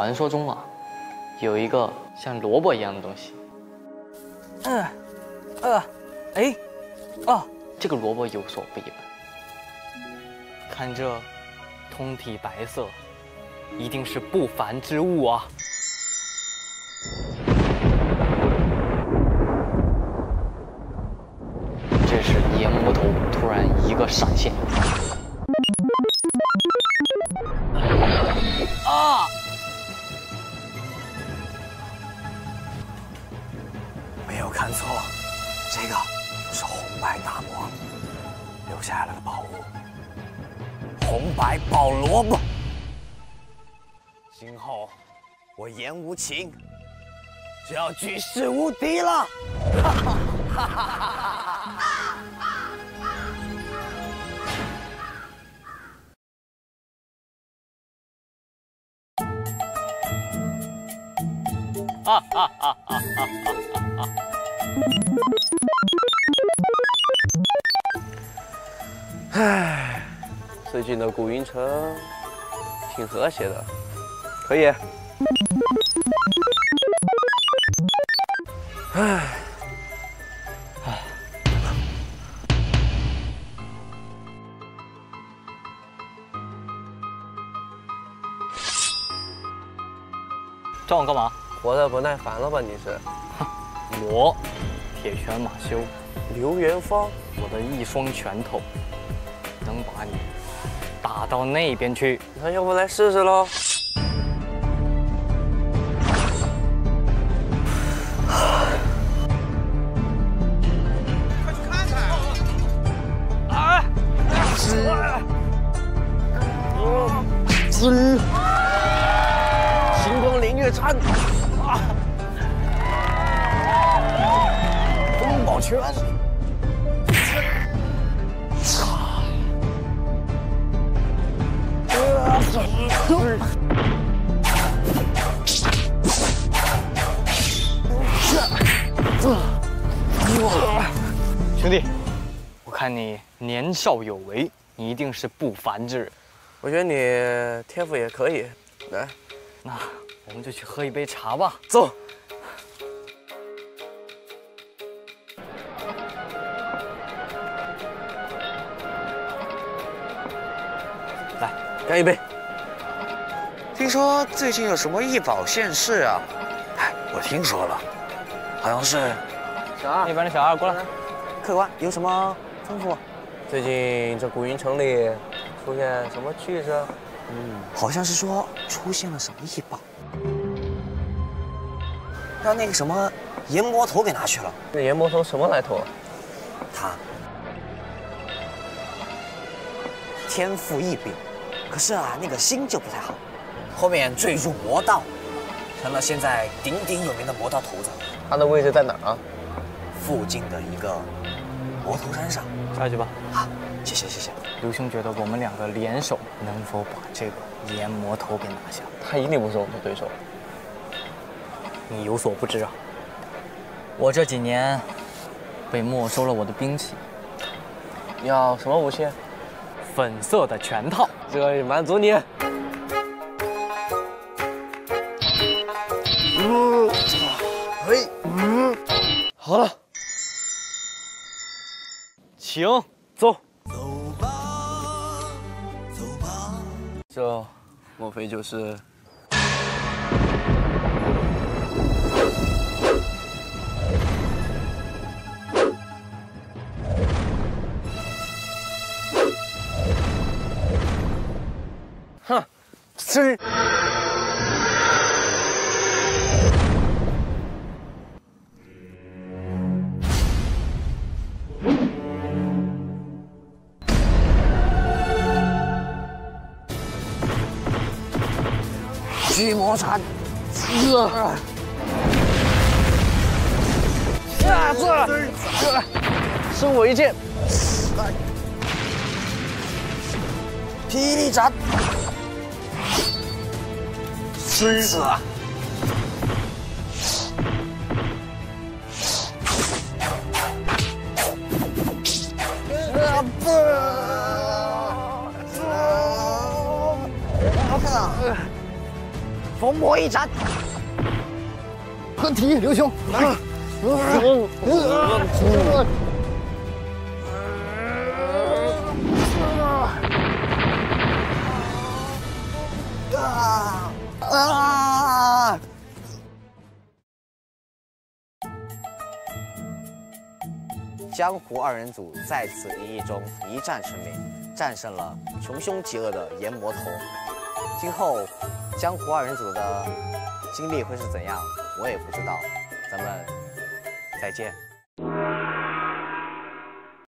传说中啊，有一个像萝卜一样的东西。嗯，呃，哎，哦，这个萝卜有所不一般。看这通体白色，一定是不凡之物啊！这时阎魔头突然一个闪现。有看错了，这个是红白大魔留下来的宝物——红白宝萝卜。今后我严无情就要举世无敌了！哈哈哈哈哈哈！哈哈哈哈哈！唉，最近的古云城挺和谐的，可以。唉，唉，找我干嘛？活得不耐烦了吧？你是？我铁拳马修，刘元芳，我的一双拳头能把你打到那边去。那要不来试试喽？快去看看！啊！星光凌月禅，拳，兄弟，我看你年少有为，你一定是不凡之人。我觉得你天赋也可以。来，那我们就去喝一杯茶吧。走。干一杯。听说最近有什么异宝现世啊？哎，我听说了，好像是小二那边的小二过来。客官有什么吩咐？最近这古云城里出现什么趣事？嗯，好像是说出现了什么异宝，让那个什么炎魔头给拿去了。那炎魔头什么来头？他天赋异禀，可是啊，那个心就不太好。后面坠入魔道，成了现在鼎鼎有名的魔道头子。他的位置在哪儿啊？附近的一个魔头山上。下去吧。好，谢谢谢谢。刘兄觉得我们两个联手，能否把这个炎魔头给拿下？他一定不是我们的对手。你有所不知啊，我这几年被没收了我的兵器，要什么武器？粉色的全套。这个满足你。嗯，嘿，嗯，好了，请走。走吧，走吧。这莫非就是？吃。驱魔禅，啊！这这，生我一剑！霹雳斩，吃死！啊不！啊！逢魔一斩。合体，刘兄。啊江湖二人组在此一役中一战成名，战胜了穷凶极恶的阎魔头。今后江湖二人组的经历会是怎样，我也不知道。咱们再见。